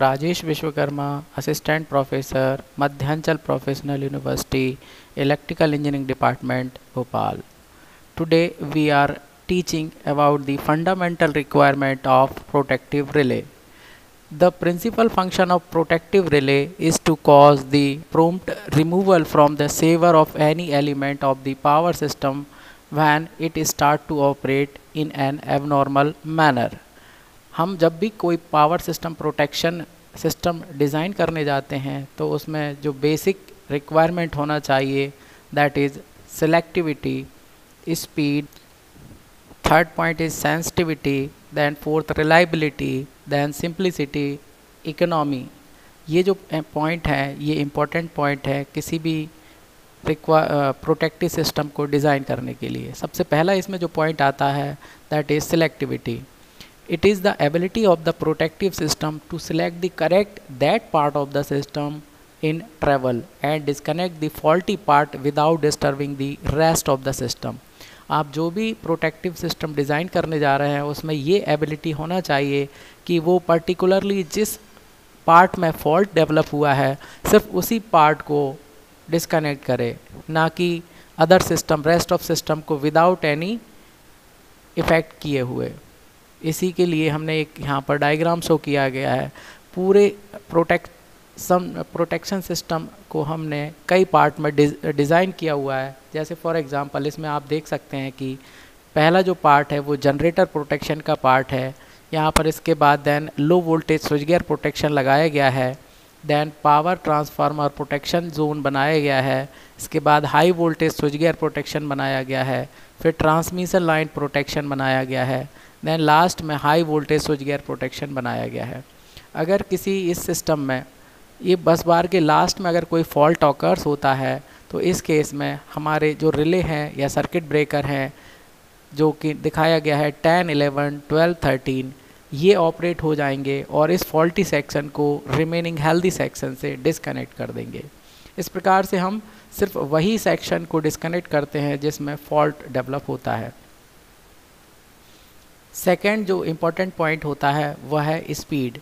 Rajesh Vishwakarma, Assistant Professor, Madhyanchal Professional University, Electrical Engineering Department, Bhopal. Today we are teaching about the fundamental requirement of protective relay. The principal function of protective relay is to cause the prompt removal from the saver of any element of the power system when it start to operate in an abnormal manner. हम जब भी कोई power system protection system design करने जाते हैं तो उसमें जो बेसिक रिक्वायरमेंट होना चाहिए that is selectivity speed third point is sensitivity then fourth reliability then simplicity economy ये जो पॉइंट है, ये इम्पोर्टेंट पॉइंट है किसी भी प्रोटेक्टिव सिस्टम को डिज़ाइन करने के लिए। सबसे पहला इसमें जो पॉइंट आता है that is selectivity it is the ability of the protective system to select the correct that part of the system in travel and disconnect the faulty part without disturbing the rest of the system आप जो भी protective system design करने जा रहे हैं उसमें ये ability होना चाहिए कि वो पर्टिकुलरली जिस पार्ट में फॉल्ट डेवलप हुआ है सिर्फ़ उसी पार्ट को डिस्कनेक्ट करे ना कि other system rest of system को विदाउट एनी इफ़ेक्ट किए हुए इसी के लिए हमने एक यहाँ पर डायग्राम शो किया गया है। पूरे प्रोटेक्ट सम प्रोटेक्शन सिस्टम को हमने कई पार्ट में डिज़ाइन किया हुआ है। जैसे फॉर एग्ज़ाम्पल इसमें आप देख सकते हैं कि पहला जो पार्ट है, वो जनरेटर प्रोटेक्शन का पार्ट है। यहाँ पर इसके बाद then low voltage switchgear protection लगाया गया है। Then power transformer protection zone बनाया गया है। इसके बाद हाई वोल्टेज स्विचगेयर प्रोटेक्शन बनाया गया है। फिर ट्रांसमिशन लाइन प्रोटेक्शन बनाया गया है। देन लास्ट में high voltage switch gear protection बनाया गया है। अगर किसी इस सिस्टम में, ये बस बार के लास्ट में अगर कोई फॉल्ट ऑकर्स होता है तो इस केस में हमारे जो रिले हैं या सर्किट ब्रेकर हैं, जो कि दिखाया गया है टेन इलेवन ट्वेल्व थर्टीन ये ऑपरेट हो जाएँगे और इस फॉल्टी सेक्शन को रिमेनिंग हेल्दी सेक्शन से डिसकनेक्ट कर देंगे। इस प्रकार से हम सिर्फ़ वही सेक्शन को डिसकनेक्ट करते हैं जिसमें फॉल्ट डेवलप होता है। सेकेंड जो इम्पोर्टेंट पॉइंट होता है, वह है speed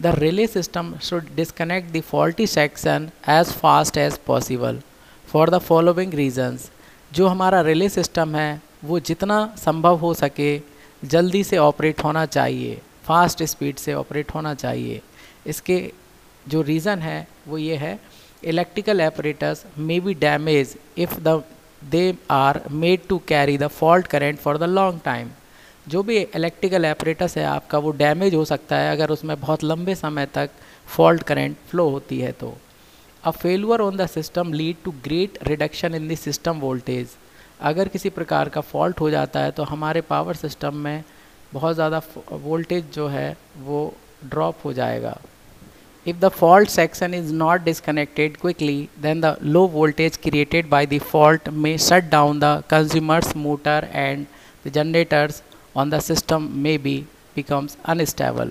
the relay system should disconnect the faulty section as fast as possible for the following reasons जो हमारा रिले सिस्टम है, वो जितना संभव हो सके, जल्दी से ऑपरेट होना चाहिए फास्ट स्पीड से ऑपरेट होना चाहिए. इसके जो रीज़न है, वो ये है electrical apparatus may be damage if the they are made to carry the fault current for the long time जो भी इलेक्ट्रिकल एपरेटस है आपका, वो डैमेज हो सकता है अगर उसमें बहुत लंबे समय तक फॉल्ट करेंट फ्लो होती है तो। A failure on the system lead to great reduction in the system voltage अगर किसी प्रकार का फॉल्ट हो जाता है तो हमारे पावर सिस्टम में बहुत ज़्यादा वोल्टेज जो है, वो ड्रॉप हो जाएगा। If the fault section is not disconnected quickly then the low voltage created by the fault may shut down the consumers motor and the generators on the system may be becomes unstable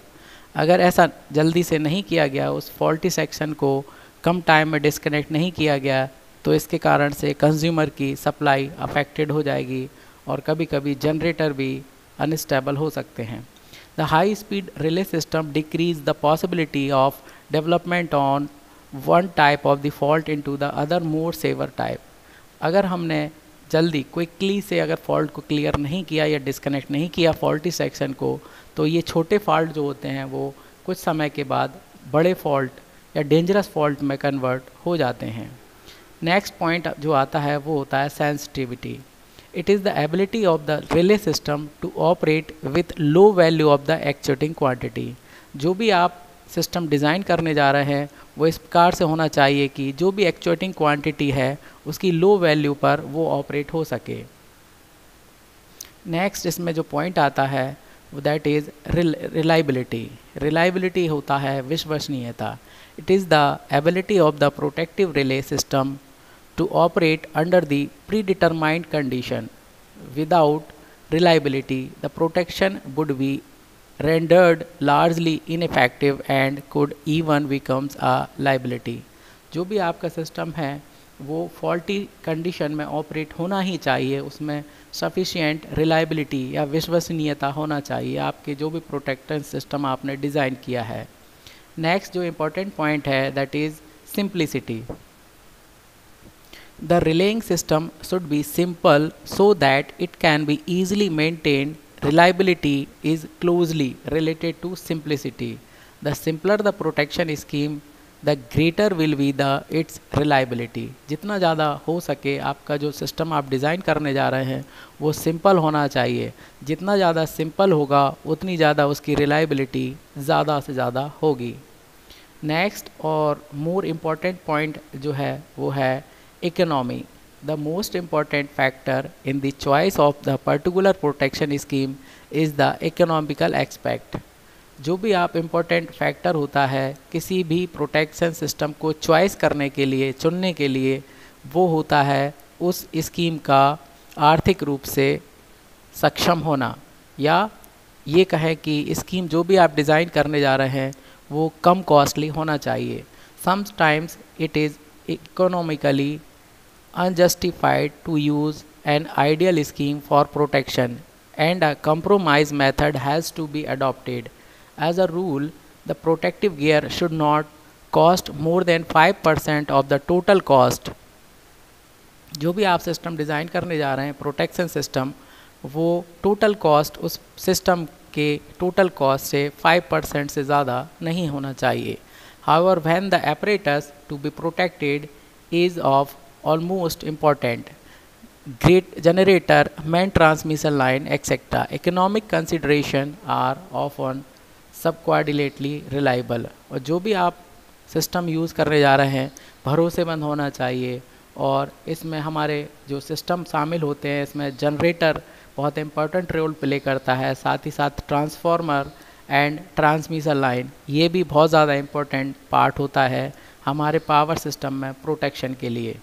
अगर ऐसा जल्दी से नहीं किया गया, उस faulty section को कम time में डिस्कनेक्ट नहीं किया गया तो इसके कारण से कंज्यूमर की सप्लाई अफेक्टेड हो जाएगी और कभी कभी जनरेटर भी अनस्टेबल हो सकते हैं। The high speed relay system decrease the possibility of development on one type of the fault into the other more severe type अगर हमने जल्दी क्विकली से अगर फॉल्ट को क्लियर नहीं किया या डिस्कनेक्ट नहीं किया फॉल्टी सेक्शन को तो ये छोटे फॉल्ट जो होते हैं, वो कुछ समय के बाद बड़े फॉल्ट या डेंजरस फॉल्ट में कन्वर्ट हो जाते हैं। नेक्स्ट पॉइंट जो आता है, वो होता है sensitivity it is the ability of the relay system to operate with low value of the actuating quantity जो भी आप सिस्टम डिज़ाइन करने जा रहे हैं, वो इस प्रकार से होना चाहिए कि जो भी एक्चुएटिंग क्वांटिटी है, उसकी लो वैल्यू पर वो ऑपरेट हो सके। नेक्स्ट इसमें जो पॉइंट आता है, वो दैट इज़ रिलाइबिलिटी रिलाइबिलिटी होता है विश्वसनीयता. It is the ability of the protective relay system to operate under the predetermined condition without reliability, the protection would be rendered largely ineffective and could even becomes a liability. जो भी आपका system है, वो faulty condition में operate होना ही चाहिए। उसमें sufficient reliability या विश्वसनीयता होना चाहिए। आपके जो भी प्रोटेक्टेंस सिस्टम आपने डिज़ाइन किया है। नेक्स्ट जो इम्पोर्टेंट पॉइंट है that is simplicity the relaying system should be simple so that it can be easily maintain reliability is closely related to simplicity. The simpler the protection scheme, the greater will be the its reliability जितना ज़्यादा हो सके आपका जो system आप design करने जा रहे हैं वो सिंपल होना चाहिए। जितना ज़्यादा सिंपल होगा उतनी ज़्यादा उसकी रिलायबिलिटी ज़्यादा से ज़्यादा होगी। नेक्स्ट और मोर इंपॉर्टेंट पॉइंट जो है वो है economy the most important factor in the choice of the particular protection scheme is the economical aspect. जो भी आप इम्पोर्टेंट फैक्टर होता है, किसी भी प्रोटेक्शन सिस्टम को चॉइस करने के लिए, चुनने के लिए, वो होता है उस स्कीम का आर्थिक रूप से सक्षम होना। या ये कहें कि स्कीम जो भी आप डिज़ाइन करने जा रहे हैं, वो कम कॉस्टली होना चाहिए। Sometimes it is economically unjustified to use an ideal scheme for protection and a compromise method has to be adopted. As a rule, the protective gear should not cost more than 5% of the total cost. जो भी आप system design करने जा रहे हैं protection system वो total cost उस system के टोटल कॉस्ट से 5 परसेंट से ज़्यादा नहीं होना चाहिए however when the apparatus to be protected is of almost important. Grid generator, main transmission line etc economic consideration are often subordinately reliable और जो भी आप सिस्टम यूज़ करने जा रहे हैं, भरोसेमंद होना चाहिए। और इसमें हमारे जो सिस्टम शामिल होते हैं, इसमें जनरेटर बहुत इंपॉर्टेंट रोल प्ले करता है। साथ ही साथ ट्रांसफार्मर एंड ट्रांसमिशन लाइन ये भी बहुत ज़्यादा इम्पोर्टेंट पार्ट होता है हमारे पावर सिस्टम में प्रोटेक्शन के लिए।